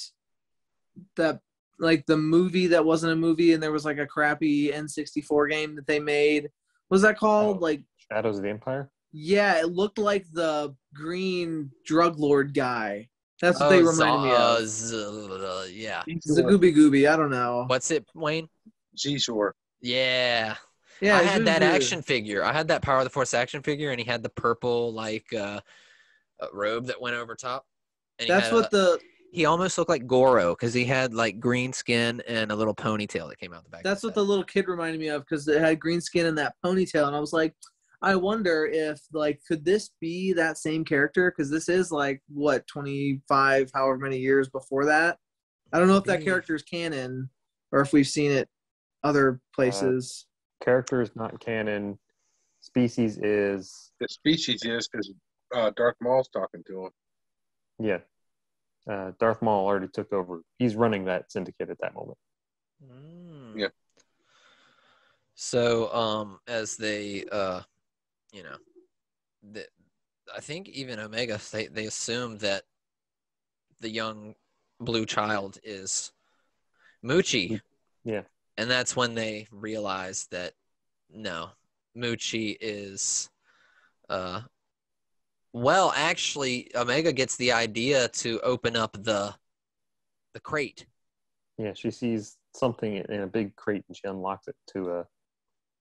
that like the movie that wasn't a movie and there was like a crappy N64 game that they made. What was that called? Oh. Like Shadows of the Empire. yeah, it looked like the green drug lord guy. That's what Oh, they Z- reminded me uh, of. Z- uh, yeah. Zagooby Gooby, I don't know. What's it, Wayne? G-Shore. Yeah. Yeah, I had that Zuzu. action figure. I had that Power of the Force action figure, and he had the purple like uh, uh, robe that went over top. And That's what a- the he almost looked like Goro because he had like green skin and a little ponytail that came out the back. That's of what the little kid reminded me of because it had green skin and that ponytail, and I was like, I wonder if like could this be that same character? Because this is like what twenty five, however many years before that. I don't know if that character is canon or if we've seen it other places. Character is not canon. Species is The species is because uh, Darth Maul's talking to him. yeah. Uh, Darth Maul already took over. He's running that syndicate at that moment. Mm. Yeah. So, um, as they, uh, you know, the, I think even Omega, they they assume that the young blue child is Muchi. Yeah. And that's when they realize that no, Muchi is, uh, well, actually, Omega gets the idea to open up the the crate. Yeah, she sees something in a big crate and she unlocks it to uh,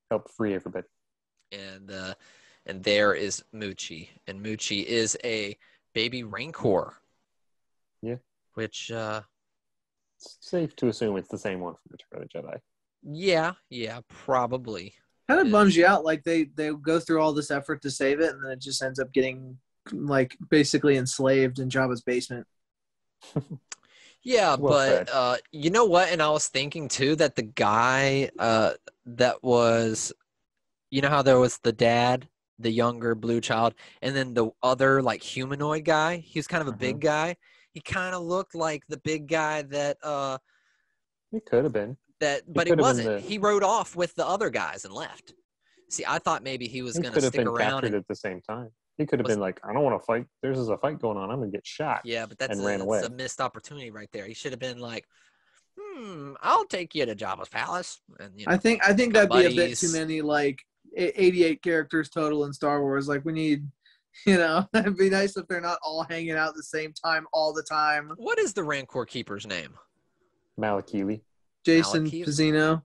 help free everybody. and uh, and there is Muchi, and Muchi is a baby Rancor. Yeah. Which, uh, It's safe to assume it's the same one from Return of the Jedi. yeah, yeah, probably. Kind of bums you out. Like they they go through all this effort to save it, and then it just ends up getting like basically enslaved in Jabba's basement. Yeah, Well but said. uh, you know what? And I was thinking too that the guy uh, that was, you know how there was the dad, the younger blue child, and then the other like humanoid guy. He was kind of a big guy. He kind of looked like the big guy that uh It could have been. that, but it could have been wasn't. the- He rode off with the other guys and left. See, I thought maybe he was He gonna could have stick been around. captured And, at the same time. He could have Was- been like, I don't want to fight. There's a fight going on. I'm gonna get shot. yeah, but that's and a, ran that's away. a missed opportunity right there. He should have been like, "Hmm, I'll take you to Jabba's palace." And you know, I think I think that'd be a bit too many like 88 characters total in Star Wars. Like we need, you know, it'd be nice if they're not all hanging out at the same time all the time. What is the Rancor Keeper's name? Malakili. Jason Maliki? Pizzino.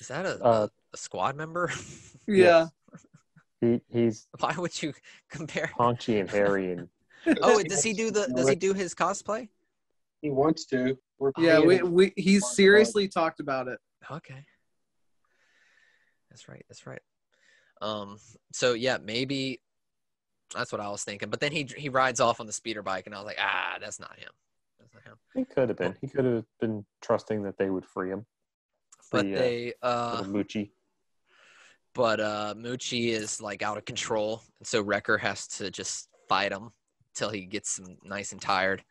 Is that a, Uh, a squad member? Yeah. He he's Why would you compare? paunchy and hairy and Oh, does he do the? Does he do his cosplay? He wants to. We're Yeah, we, him. we he's seriously talked about it. Okay, that's right. That's right. Um. So yeah, maybe that's what I was thinking. But then he he rides off on the speeder bike, and I was like, ah, that's not him. That's not him. he could have been. He could have been trusting that they would free him. But Free, uh, they uh. Muchi. But uh, Muchi is like out of control, and so Wrecker has to just fight him till he gets him nice and tired.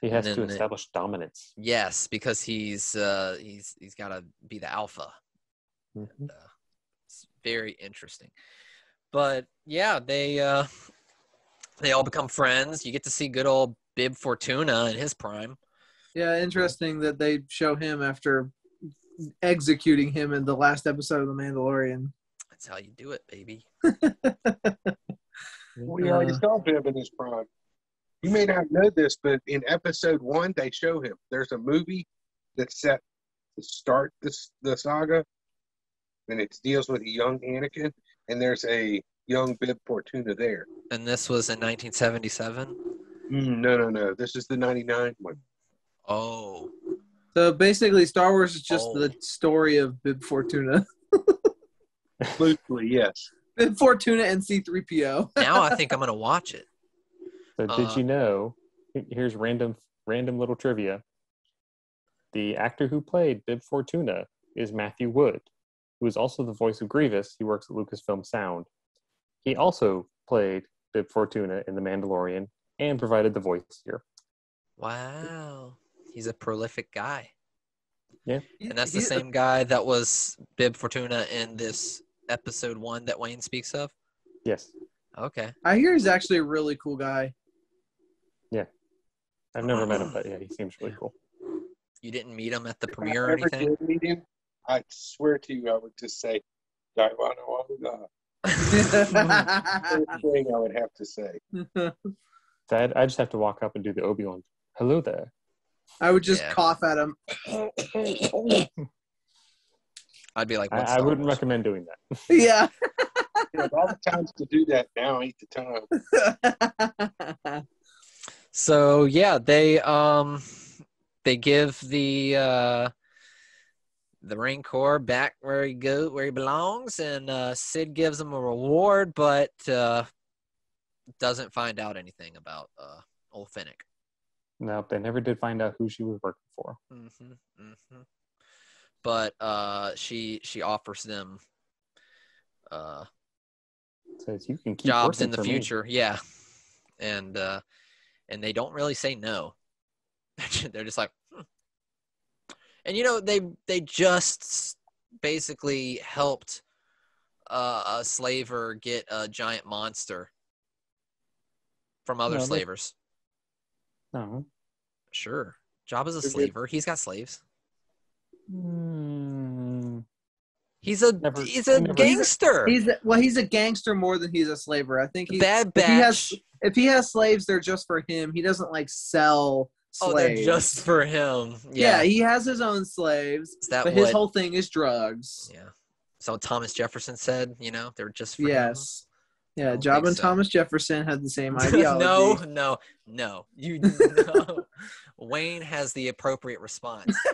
He has to then the- establish dominance. Yes, because he's uh, he's he's got to be the alpha. Mhm. It's very interesting. But yeah, they uh, they all become friends. You get to see good old Bib Fortuna in his prime. Yeah, interesting that they show him after executing him in the last episode of The Mandalorian. That's how you do it, baby. We already Uh, saw Bib in his prime. You may not know this, but in episode one, they show him. There's a movie that's set to start this the saga, and it deals with a young Anakin, and there's a young Bib Fortuna there. And this was in 1977. Mm, no, no, no. This is the '99 one. Oh, So basically, Star Wars is just Oh. the story of Bib Fortuna. Loosely, yes. Bib Fortuna and C3PO. now I think I'm gonna watch it. So Uh, did you know? Here's random random little trivia. The actor who played Bib Fortuna is Matthew Wood, who is also the voice of Grievous. He works at Lucasfilm Sound. He also played Bib Fortuna in The Mandalorian and provided the voice here. Wow, he's a prolific guy. Yeah. And that's the same guy that was Bib Fortuna in this episode one that Wayne speaks of. Yes, Okay. I hear he's actually a really cool guy. I've never met him, um, but yeah, he seems really cool. You didn't meet him at the If I premiere or anything? did meet him, I swear to you, I would just say, Daiwana First thing I would have to say. So I'd, just have to walk up and do the Obi Wan. Hello there. I would just Yeah. cough at him. I'd be like, I, "What's I Star wouldn't recommend doing that. yeah. You know, all the times to do that now ain't the time. So yeah, they um they give the uh the Rancor back where he go where he belongs, and uh, Cid gives him a reward, but uh, doesn't find out anything about uh, old Fennec. No, they never did find out who she was working for. hmm hmm But uh, she she offers them uh, Says you can keep jobs in the for me." future. Yeah, and uh, and they don't really say no. They're just like, hmm. and you know they they just basically helped uh, a slaver get a giant monster from other No, they- slavers. No. Sure, a Is it- slaver. He's got slaves. Mm, He's a Never- he's a never- gangster. He's a, well, he's a gangster more than he's a slaver. I think he, Bad if he has if he has slaves, they're just for him. He doesn't like sell slaves. Oh, they're just for him. yeah. Yeah. he has his own slaves, Is that but what? his whole thing is drugs. yeah. So Thomas Jefferson said, you know, they're just for him. Yes. I Yeah, Job and so. Thomas Jefferson had the same ideology. no, no, no. You no. Wayne has the appropriate response.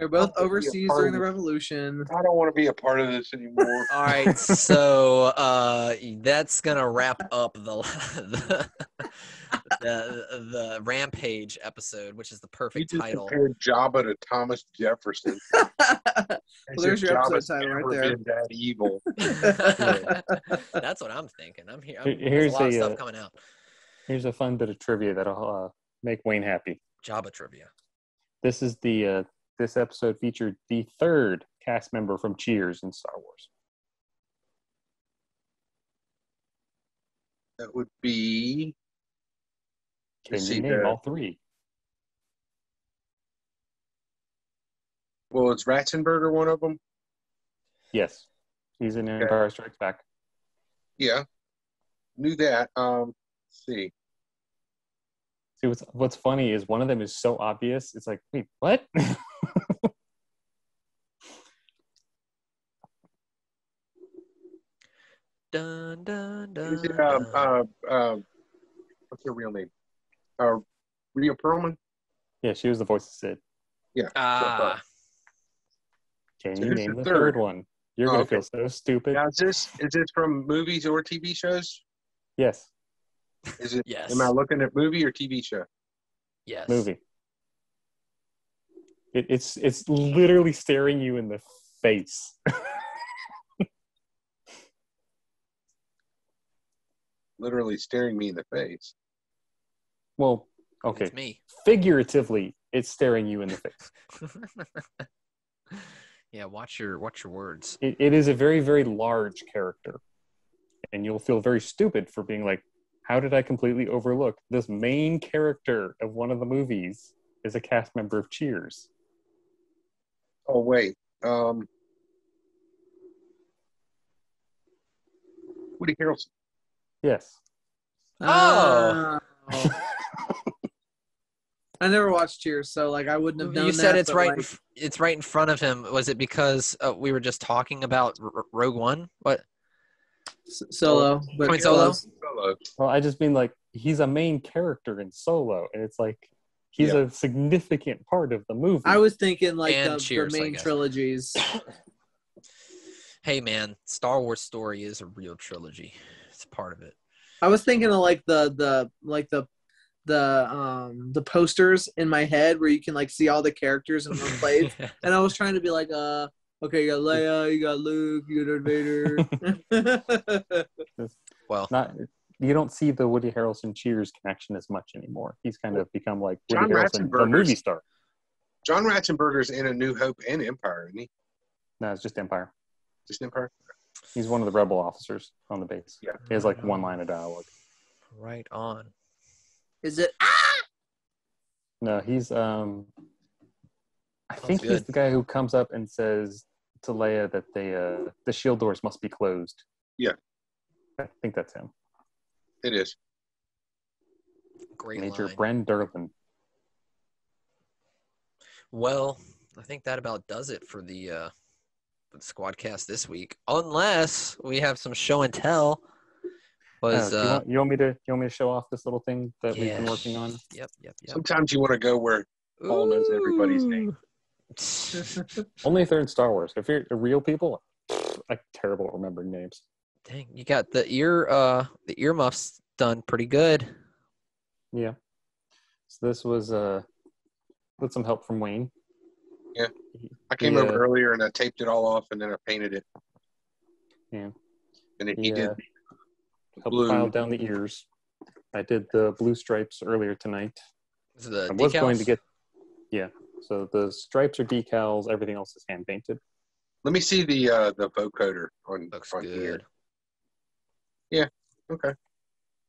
They're both I'll be a overseas during the revolution. I don't want to be a part of this anymore. All right, so uh, that's gonna wrap up the the, the the rampage episode, which is the You perfect just title. compared Jabba to Thomas Jefferson. As there's if your episode title right there. been that evil. That's what I'm thinking. I'm here. I'm, here's a lot of stuff uh, coming out. Here's a fun bit of trivia that'll uh, make Wayne happy. Jabba trivia. This is the uh, this episode featured the third cast member from Cheers in Star Wars. That would be. Can you name the- all three? Well, is Ratzenberger one of them? Yes, he's in Empire Strikes Back. Yeah, knew that. Um, see. See, what's what's funny is one of them is so obvious. It's like, wait, what? Dun dun dun. It, uh, dun. uh, uh, what's her real name? Uh, Rhea Perlman. yeah, she was the voice of Cid. Yeah. ah, Can So you name the the third? third one? You're Oh, gonna okay. feel so stupid. Now, is this is this from movies or TV shows? Yes, Is it? yes. Am I looking at movie or TV show? yes. movie. It, it's it's literally staring you in the face. Literally staring me in the face. well, okay, It's me. figuratively, it's staring you in the face. yeah. Watch your watch your words. It, it is a very very large character, and you'll feel very stupid for being like, how did I completely overlook this main character of one of the movies is a cast member of Cheers? Oh wait. Um, Woody Harrelson. Yes. Oh. Oh. I never watched Cheers, so like I wouldn't have known. You said that, it's right. like, f- it's right in front of him. Was it because uh, we were just talking about R- R- Rogue One? What? S- Solo, but I mean, Solo? Solo. Well, I just mean like he's a main character in Solo, and it's like he's Yeah. a significant part of the movie. I was thinking like the, Cheers, the main trilogies. Hey, man, Star Wars story is a real trilogy. It's part of it. I was thinking of like the the like the the um the posters in my head where you can like see all the characters in one place, and I was trying to be like, uh, okay, you got Leia, you got Luke, you got Darth Vader. well, not you don't see the Woody Harrelson Cheers connection as much anymore. He's kind of become like Woody John Harrelson, the Ratzenberger's- movie star. John Ratzenberger's in A New Hope and Empire, isn't he? No, it's just Empire. Just Empire. He's one of the rebel officers on the base. Yeah. He has like one line of dialogue. right on. Is it? No, he's um I Sounds think he's the guy who comes up and says to Leia that they uh the shield doors must be closed. Yeah. I think that's him. It is. Great Major line. Bren Derlin. Well, I think that about does it for the uh, for the Squadcast this week. Unless we have some show and tell. Was Uh, you, uh, want, you want me to you want me to show off this little thing that we've been working on? Yep, yep, yep. Sometimes you want to go where Paul knows everybody's name. Only if they're in Star Wars. If you're real people, I'm terrible at remembering names. Dang, you got the ear uh the earmuffs done pretty good. Yeah. So this was uh with some help from Wayne. I came Yeah. over earlier and I taped it all off and then I painted it. Yeah. And then he Yeah. did Helped Blue. file down the ears. I did the blue stripes earlier tonight. Is it the I was going to get yeah. So the stripes are decals, everything else is hand painted. Let me see the uh the vocoder on looks on good. here. Yeah. Okay.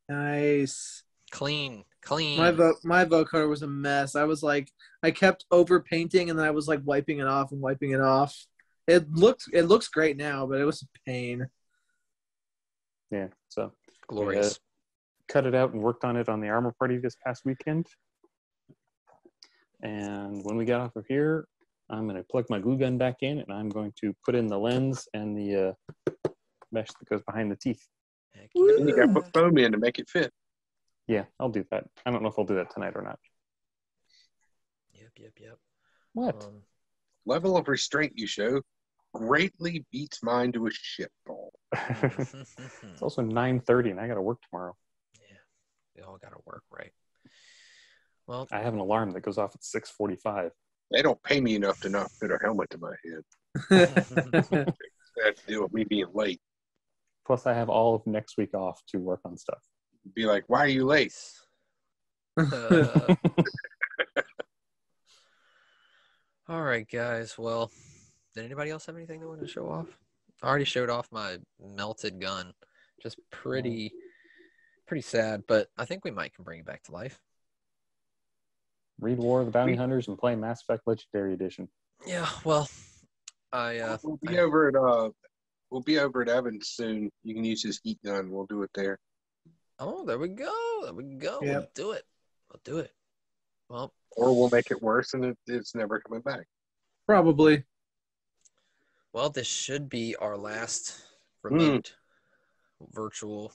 Nice. Clean, clean. My vote, my vocoder was a mess. I was like, I kept over painting, and then I was like wiping it off and wiping it off. It looked, it looks great now, but it was a pain. Yeah. So Glorious. cut it out and worked on it on the armor party this past weekend. And when we got off of here, I'm going to plug my glue gun back in and I'm going to put in the lens and the uh, mesh that goes behind the teeth. Heck And you got to put foam in to make it fit. Yeah, I'll do that. I don't know if I'll do that tonight or not. Yep, yep, yep. What? Um, level of restraint you show greatly beats mine to a shit ball. it's also 9.30 and I got to work tomorrow. Yeah, we all gotta work, right? Well, I have an alarm that goes off at 6.45. They don't pay me enough to not fit a helmet to my head. They have to deal with me being late. Plus, I have all of next week off to work on stuff. Be like, why are you late? Uh, all right, guys. Well, did anybody else have anything they wanted to show off? I already showed off my melted gun. Just pretty, pretty sad, but I think we might can bring it back to life. Read War of the Bounty Hunters and play Mass Effect Legendary Edition. Yeah. Well, I uh, we'll be I- over at uh, we'll be over at Evans soon. You can use his heat gun. We'll do it there. Oh, there we go. There we go. We'll do it. We'll do it. Well, Or we'll make it worse and it, it's never coming back. Probably. well, this should be our last remote virtual.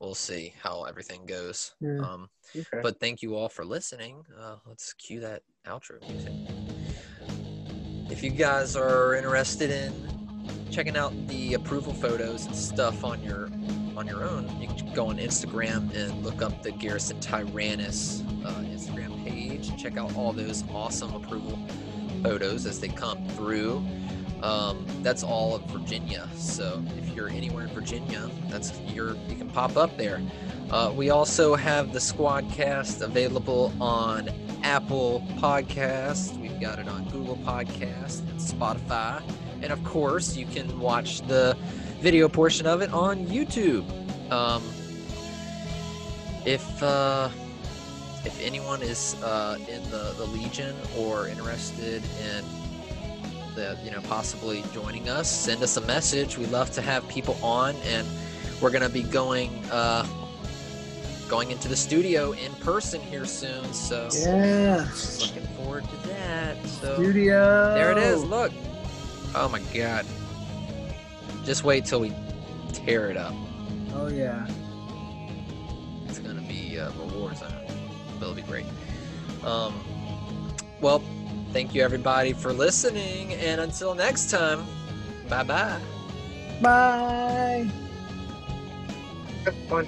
We'll see how everything goes. Yeah. Um, Okay. But thank you all for listening. Uh, let's cue that outro music. If you guys are interested in checking out the approval photos and stuff on your on your own, you can go on Instagram and look up the Garrison Tyrannus uh, Instagram page check out all those awesome approval photos as they come through. Um, that's all of Virginia. So if you're anywhere in Virginia, that's your you can pop up there. Uh, we also have the Squadcast available on Apple Podcast. We've got it on Google Podcast and Spotify, and of course, you can watch the video portion of it on YouTube. Um, if uh, if anyone is uh, in the, the Legion or interested in the you know possibly joining us, send us a message. We love to have people on, and we're gonna be going uh, going into the studio in person here soon. So Yeah. looking forward to that. So Studio. there it is. Look. Oh my god. Just wait till we tear it up. Oh yeah. It's gonna be uh, a war zone. It'll be great. Um, well, thank you everybody for listening, and until next time, bye bye. Bye. Have fun.